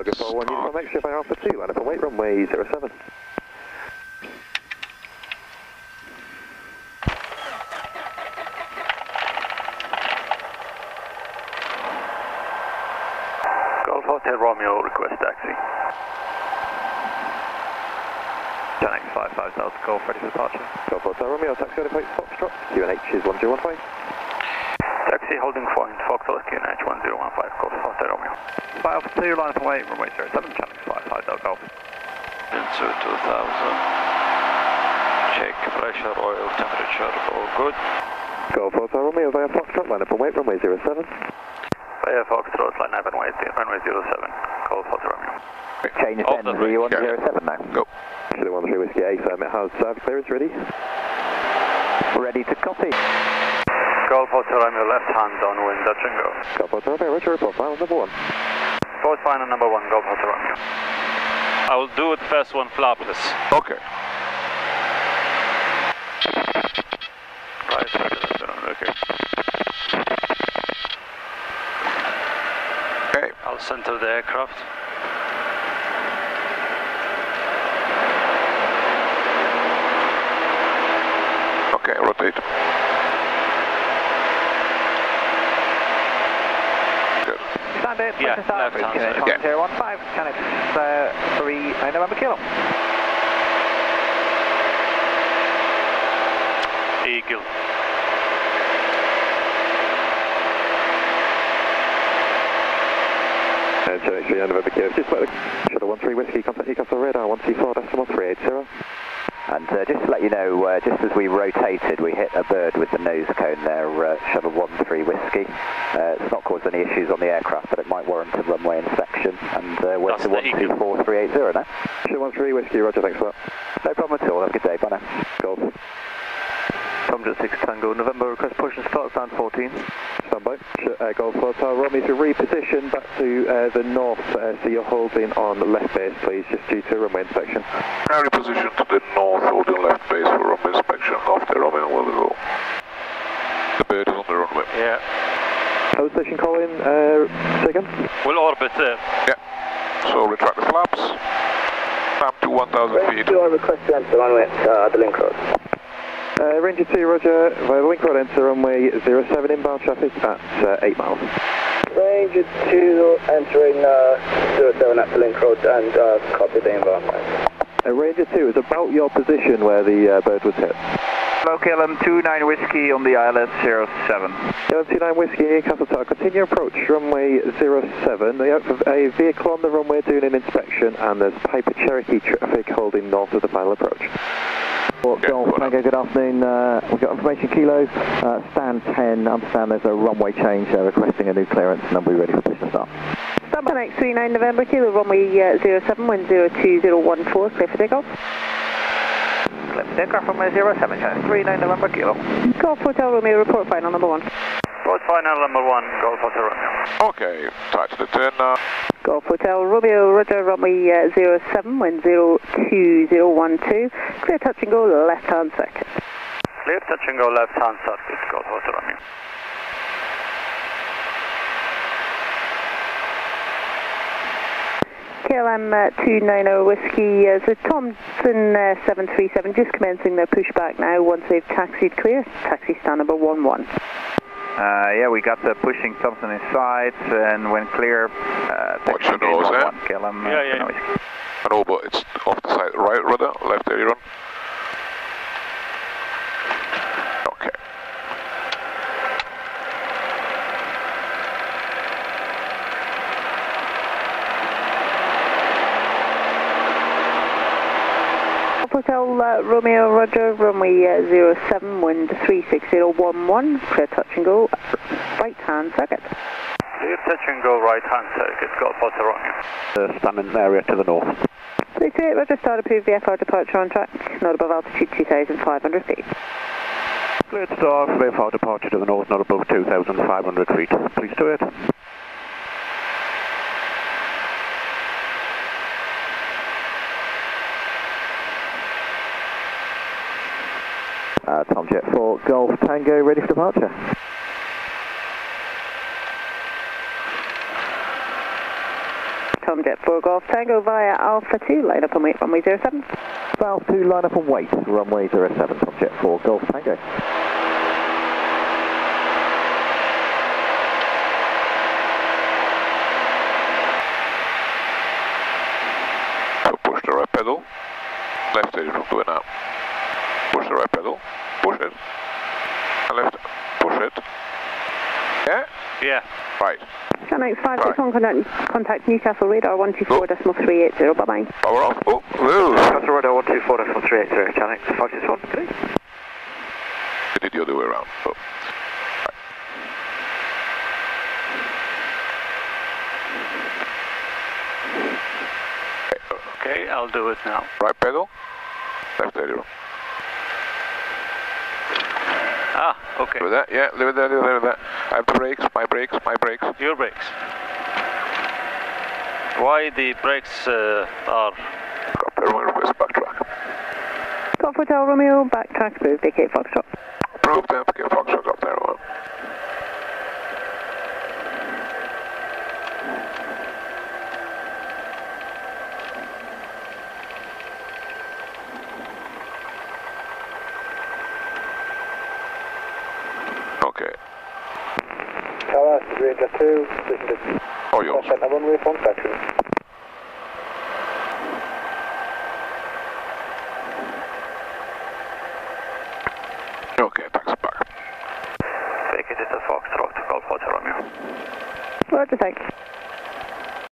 Target 41, uniform extra by Alpha 2, line up and wait, runway 07. Golf Hotel Romeo, request taxi. Channex 55 Delta Golf, ready for departure. Golf Hotel Romeo, taxi on point Foxtrot, QNH is 1015. Taxi holding point, Foxtrot QNH 1015, Golf Hotel Romeo. Fly Alpha 2, line up and wait, runway 07, Channex 55 Delta Golf. Into 2000. Check pressure, oil, temperature, all good. Golf Hotel Romeo via Foxtrot, line up and wait, runway 07. Via Foxtrot, line up and wait, runway 07, Golf Hotel Romeo. Change Off then, the you right. 107 now. Go. Chili 13 Whiskey A, firm it has drive clearance ready. Ready to copy. Golf Hotel Romeo, left hand downwind, touch and go. Golf Hotel Romeo, roger, report final number one. Force final number one, Golf Hotel Romeo. I will do it first one flapless. Okay. Right, okay. Okay. I'll center the aircraft. Okay, rotate. Good. Stand Yeah, push start, left hand QNH side. 1015, Channex uh, 3, 9 November Kilo. Eagle. And Chili 3 November Kilo, just let the Shuttle 13 Whiskey contact Newcastle radar 124 decimal 380. And uh, just to let you know, uh, just as we rotated, we hit a bird with the nose cone there, Shuttle 13 Whiskey. Uh, it's not caused any issues on the aircraft, but it might warrant a runway inspection. And uh, we're That's to the Eagle. 124380 now. Shuttle 13 Whiskey, roger, thanks for that. No problem at all. Have a good day. Bye now. Golf. Tom Jet 6 Tango, November request push and start, stand 14. Stand by. Sh- Uh, Golf Hotel Romeo to reposition back to uh, the north, uh, so you're holding on the left base, please, just due to runway inspection. Now reposition to the north, holding left base for runway inspection. After Romeo will go. The bird is on the runway. Yeah. Host station calling, uh, second. We'll orbit there. So retract the flaps. Climb to 1,000 feet. Do I request to enter runway at the link road. Uh, Ranger 2, roger, via the link road, enter runway 07 inbound traffic at uh, 8 miles. Ranger 2 entering uh, 07 at the link road and uh, copy the environment. Uh, Ranger 2 is about your position where the uh, bird was hit. Hello KLM 29 Whiskey on the ILS 07. LT9 Whiskey, Newcastle Tower, continue approach runway 07. We have a vehicle on the runway doing an inspection and there's Piper Cherokee traffic holding north of the final approach. Okay, Golf well Tango, good afternoon. Uh, we've got information kilo. Uh, stand 10. understand there's a runway change. Uh, requesting a new clearance and I'll be ready for push to start. Standby next 39 November, kilo runway uh, 07, wind 02014, clear for takeoff. Clear for takeoff runway 07, Channex 3, 9 November Kilo. Golf Hotel Romeo, report final number one. Force final number one, Golf Hotel Romeo. Okay, tight to the turn now. Golf Hotel Romeo, roger, runway uh, 07, wind 02012, clear touch and go, left hand circuit. Clear touch and go left hand circuit, Golf Hotel Romeo. KLM uh, 290 Whiskey, uh, so Thomson uh, 737 just commencing their pushback now once they've taxied clear. Taxi stand number 11. Uh, yeah, we got the pushing Thomson inside and when clear, uh, Watch your taxi gate nose, one eh? one, KLM uh, Yeah, yeah. 29 Whiskey. I know, but it's off the side. Right rudder, left aileron. Okay. Hotel uh, Romeo, roger, runway uh, 07, wind 36011, clear touch and go, right hand circuit. Clear touch and go right hand circuit, Golf Hotel Romeo. The standing area to the north. 38, roger, start approved VFR departure on track, not above altitude 2,500 feet. Cleared start, VFR departure to the north, not above 2,500 feet. Please do it. Uh, Tom Jet 4 Golf Tango, ready for departure. Tom Tom Jet 4 Golf Tango via Alpha 2, line up and wait runway 07. Valve 2, line up and wait, runway 07, Tom Jet 4, Golf Tango. Push the right pedal. Left steady from doing now push the right pedal, push it, and left, push it. Yeah? Yeah. Right. Channel 856 right. on contact, Newcastle Radar 124.380, bye bye. Power off. Oh, whoa. Newcastle Radar 124.380, Channel 856 okay. I did the other way around. Oh. Right. Okay, I'll do it now. Right pedal, left 80. Okay. With that, yeah, live with that, live with that. I have the brakes, my brakes, my brakes. Your brakes. Why the brakes uh, are... Copter, one request backtrack. Copter Hotel Romeo, backtrack, move, DK Foxtrot. Approved, DK Foxtrot, Copter 1. Okay. Tower, Ranger 2, listen to Oh, yours. contact number runway phone factory.